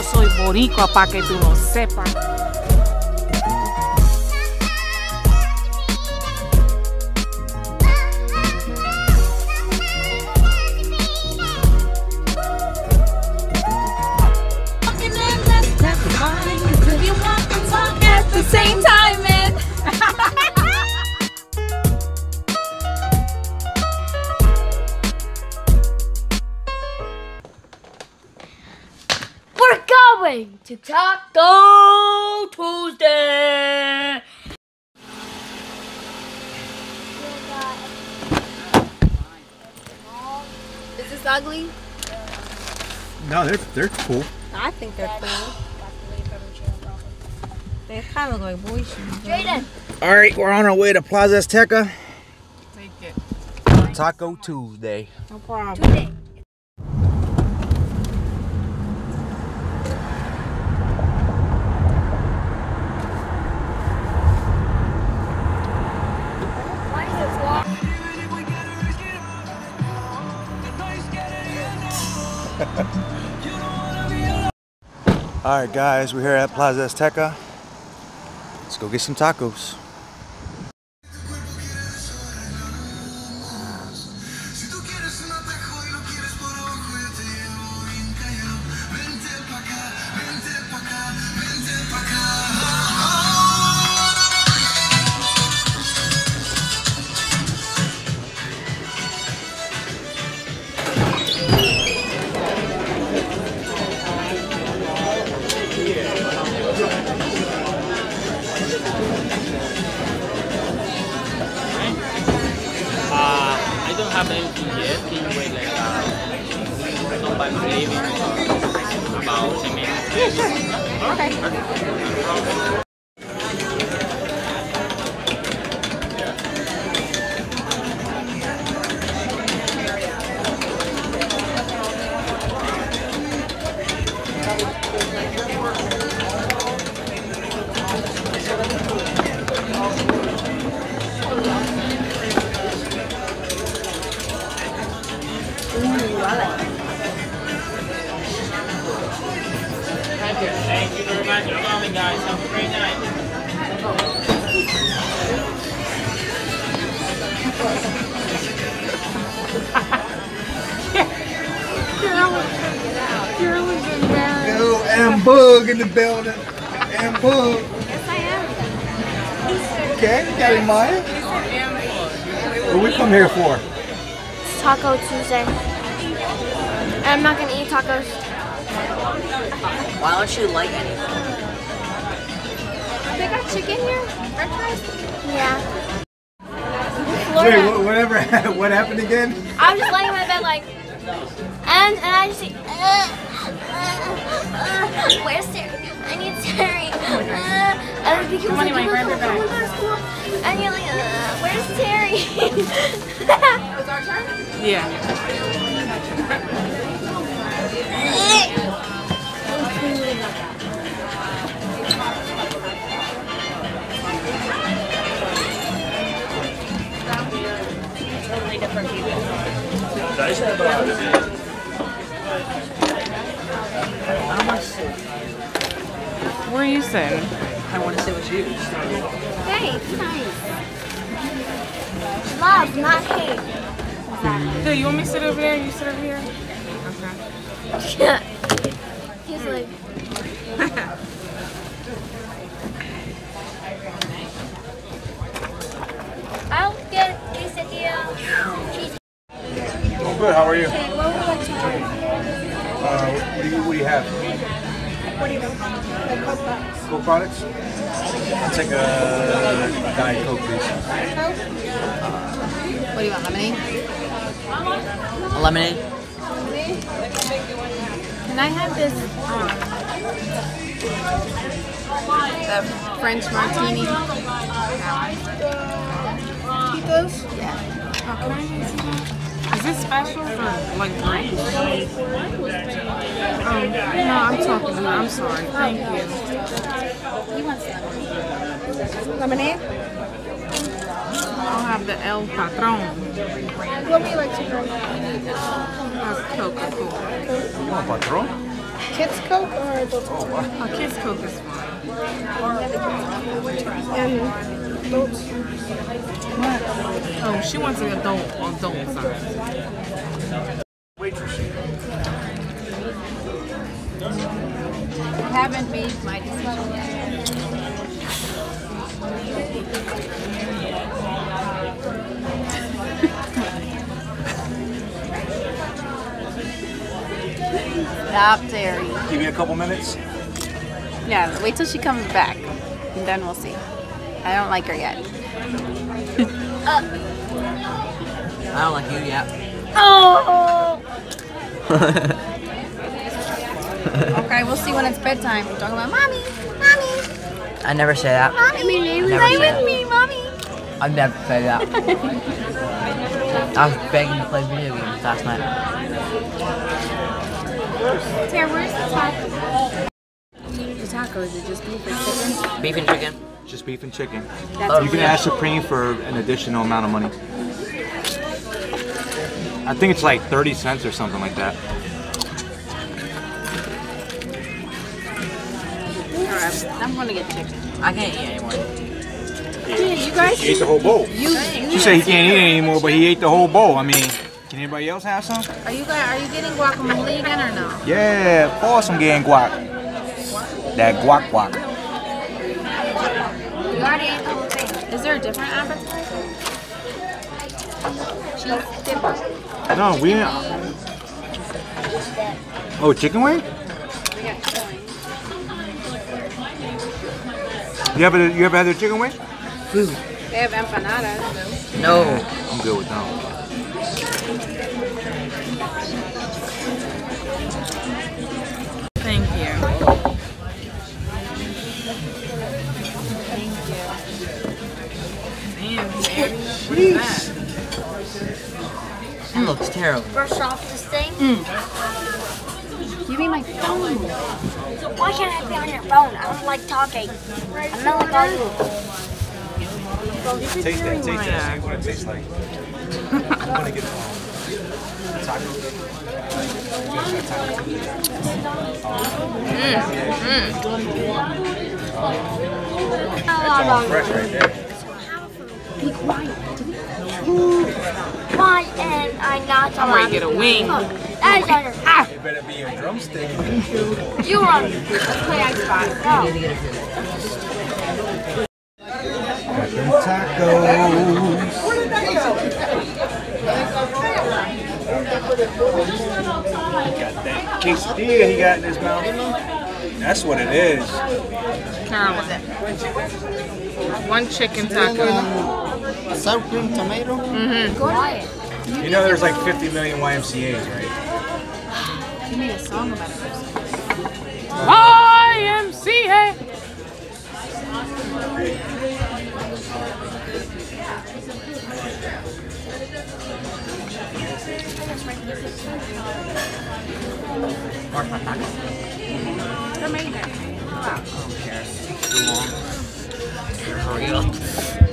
yo soy boricua para que tú no sepas. Is this ugly? No, they're they're cool. I think they're cool. They kind of look like boy shoes. Jaden. All right, we're on our way to Plaza Azteca. Take it. Taco Tuesday. No problem. Tuesday. All right, guys, we're here at Plaza Azteca. Let's go get some tacos. I don't have anything yet. Can you wait like uh, somebody leaving uh, about 10 minutes? Yeah, sure. Okay. And Bug in the building. And Bug. Yes, I am. Okay, you got it, Maya. What we come here for? It's Taco Tuesday. And I'm not gonna eat tacos. Why don't you like anything? They got chicken here? French fries? Yeah. Wait, Florida. what, whatever. what happened again? I was just laying in my bed like, and and I just see, uh, uh, uh, where's Terry? I need Terry. Uh, and then people Money, like, money, come on, come on, come on, come on. And you're like, uh, where's Terry? It's our turn? Yeah. Where are you sitting? I want to see what you use. hey, nice. Love, not hate. Hey, you want me to sit over there? You sit over here? Okay. He's like, I'll get this Cheese. Good. How are you? What would you like to order? Uh, what do you what do you have? What do you want? The Coke box. Coke products? I'll take a Diet Coke, please. What do you want, lemonade? A lemonade? Can I have this, um, the French martini? Tito's? Oh, can I get some? Is this special for like drinks? Oh, um, no, I'm talking to you. I'm sorry. Thank you. He wants lemonade. Lemonade? I'll have the El Patron. What would you like to drink? That's Coca-Cola. You want patron? kids Coke or adult Coke? A kids Coke is fine. And adults. Oh, she wants an adult on adult size. I haven't made my decision yet. Stop, Terry. Give me a couple minutes. Yeah, wait till she comes back, and then we'll see. I don't like her yet. I don't like you yet. Oh! Okay, we'll see when it's bedtime. We're talking about mommy, mommy, I never say that. Mommy, never play with that. me, mommy. I never say that. I was begging to play video games last night. Tara, where's the taco? The taco, is it just beef or chicken? Beef and chicken. Just beef and chicken. That's You can ask Supreme for an additional amount of money. I think it's like 30 cents or something like that. Alright, I'm gonna get chicken. I can't eat anymore. Dude, you guys, He ate the whole bowl. you, you She said he can't eat it anymore, but he ate the whole bowl. I mean, can anybody else have some? are you guys, are you getting guacamole again or no? Yeah, pour some getting guac. That guac guac. You already ate the whole thing. Is there a different appetizer? Cheese dip. No, we didn't. Oh, chicken wing? You ever you ever had the chicken wing? They have empanadas. No. I'm good with them. Terry. That? It looks terrible. Brush off this thing. Hmm. Give me my phone. Why can't I be on your phone? I don't like talking. I'm not like all you. Taste that, taste that, see what it tastes like. I want to get mm, mm. fresh right there. Why am I not I'm allowed ready to get a wing. That is under. Ah! It better be a drumstick. You run. Let's play Xbox. Go. Got them tacos. Got that quesadilla he got in his mouth. That's what it is. Carolyn. One chicken taco. sour cream tomato. Mm Quiet. You know there's like 50 million YMCA's, right? You made a song about it. YMCA. Hurry up.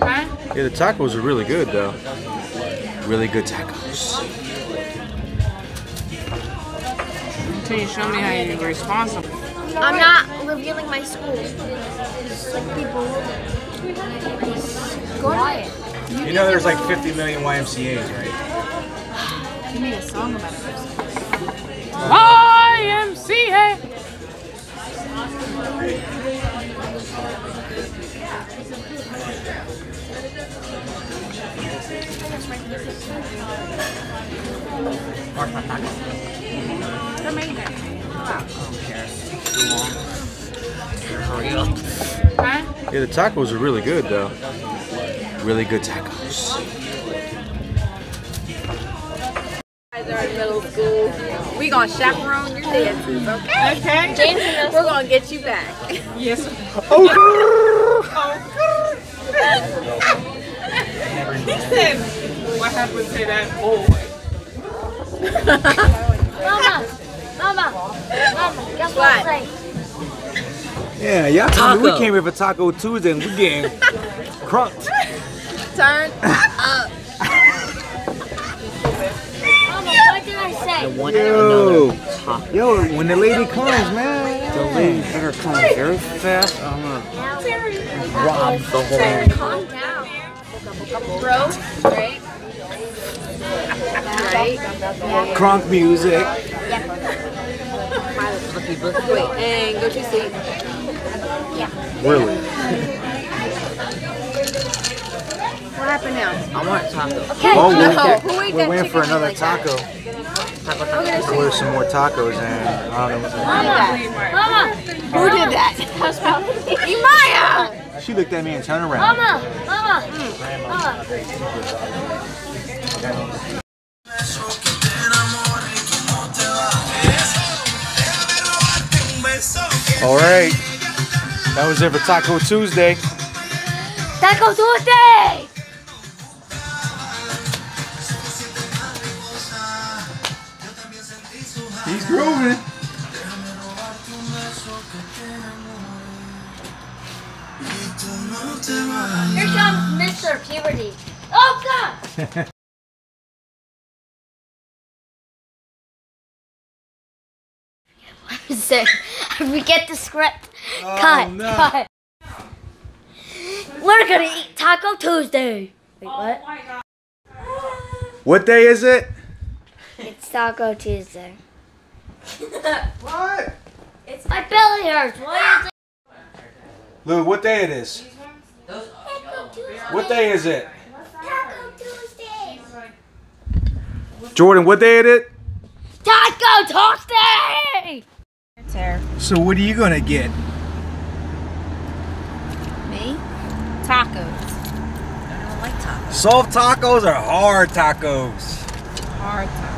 Huh? Yeah, the tacos are really good though. Really good tacos. Until you show me how you're responsible. I'm not revealing my school. Quiet. You know there's like 50 million YMCA's, right? You made a song about it. YMCA. Hurry up. Huh? Yeah, the tacos are really good though. Really good tacos. guys are middle school. We gonna chaperone your dances, okay? Okay. James We're gonna get you back. Yes. Oh, Listen, happened that boy? Mama. Mama. Mama. Guess what? What? I'm saying? Yeah, y'all told me we came here for Taco Tuesday and we getting crunked. Turn up. Mama, what did I say? One and another. Yo, taco. Yo, when the lady comes, man. The lady better come very fast. I'm gonna rob the whole. Calm down. Bro, right? Right? Crunk music. Wait, and go to sleep. Yeah. Really? What happened now? I want taco. Okay. Oh, No, we're, who ate we're that waiting for another like that? taco. Taco, taco. Order some more tacos and I don't know what's Mama, Who did that? Imaya! She looked at me and turned around. mama, mama, mama. All right. That was it for Taco Tuesday. Taco Tuesday. He's grooving. Here comes Mr. Puberty. Oh God! so, we get the script. Oh, cut, no. cut. We're gonna eat Taco Tuesday. Wait, what? What day is it? It's Taco Tuesday. What? It's my belly hurts. Why is it? Lou, what day it is? What day is it? Taco Tuesday. Jordan, what day is it? Taco Tuesday. So what are you gonna get? Me? Tacos. I don't like tacos. Soft tacos or hard tacos? Hard tacos.